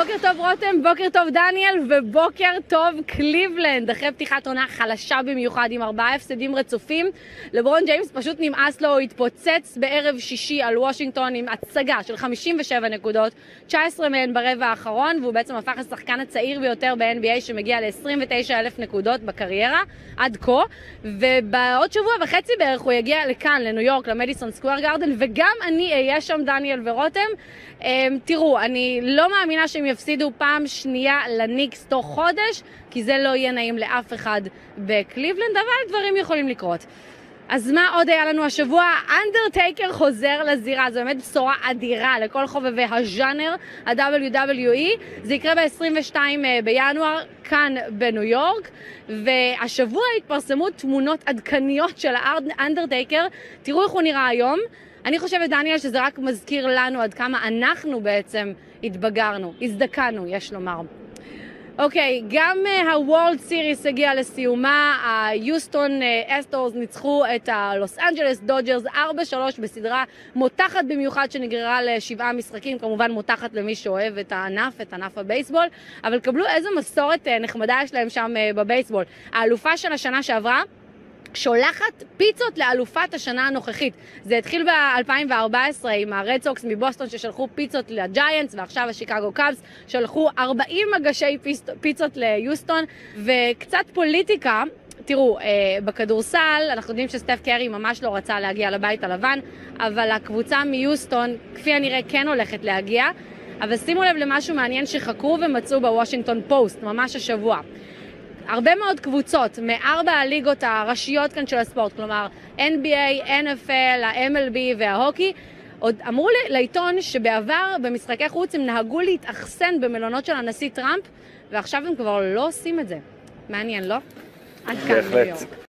בוקר טוב רותם, בוקר טוב דניאל ובוקר טוב קליבלנד. אחרי פתיחת עונה חלשה במיוחד עם ארבעה הפסדים רצופים, לברון ג'יימס פשוט נמאס לו, הוא התפוצץ בערב שישי על וושינגטון עם הצגה של 57 נקודות, 19 מהן ברבע האחרון, והוא בעצם הפך לשחקן הצעיר ביותר ב-NBA שמגיע ל-29 אלף נקודות בקריירה עד כה, ובעוד שבוע וחצי בערך הוא יגיע לכאן, לניו יורק, למדיסון סקוויר גארדן, וגם אני אהיה שם, דניאל ורותם. אמ, תראו, אני לא מאמינה שהם יפסידו פעם שנייה לניקס תוך חודש, כי זה לא יהיה נעים לאף אחד בקליבלנד, אבל דברים יכולים לקרות. אז מה עוד היה לנו השבוע? אנדרטייקר חוזר לזירה, זו באמת בשורה אדירה לכל חובבי הז'אנר, ה-WWE. זה יקרה ב-22 אה, בינואר, כאן בניו יורק, והשבוע התפרסמו תמונות עדכניות של האנדרטייקר. תראו איך הוא נראה היום. אני חושבת, דניאל, שזה רק מזכיר לנו עד כמה אנחנו בעצם התבגרנו, הזדקנו, יש לומר. אוקיי, okay, גם ה World uh, Series הגיע לסיומה, היוסטון אסטרוס uh, ניצחו את הלוס אנג'לס דודג'רס 4-3 בסדרה מותחת במיוחד שנגררה לשבעה משחקים, כמובן מותחת למי שאוהב את הענף, את ענף הבייסבול, אבל קבלו איזו מסורת uh, נחמדה יש להם שם בבייסבול. האלופה של השנה שעברה שולחת פיצות לאלופת השנה הנוכחית. זה התחיל ב-2014 עם ה Red Sox מבוסטון ששלחו פיצות לג'יינטס, ועכשיו ה Chicago Cubs שלחו 40 מגשי פיצות ליוסטון, וקצת פוליטיקה. תראו, אה, בכדורסל אנחנו יודעים שסטף קרי ממש לא רצה להגיע לבית הלבן, אבל הקבוצה מיוסטון, כפי הנראה, כן הולכת להגיע. אבל שימו לב למשהו מעניין שחקרו ומצאו בוושינגטון פוסט, ממש השבוע. הרבה מאוד קבוצות מארבע הליגות הראשיות כאן של הספורט, כלומר NBA, NFL, ה-MLB וההוקי, עוד אמרו לעיתון שבעבר במשחקי חוץ הם נהגו להתאכסן במלונות של הנשיא טראמפ, ועכשיו הם כבר לא עושים את זה. מעניין, לא? עד כאן ניו יורק.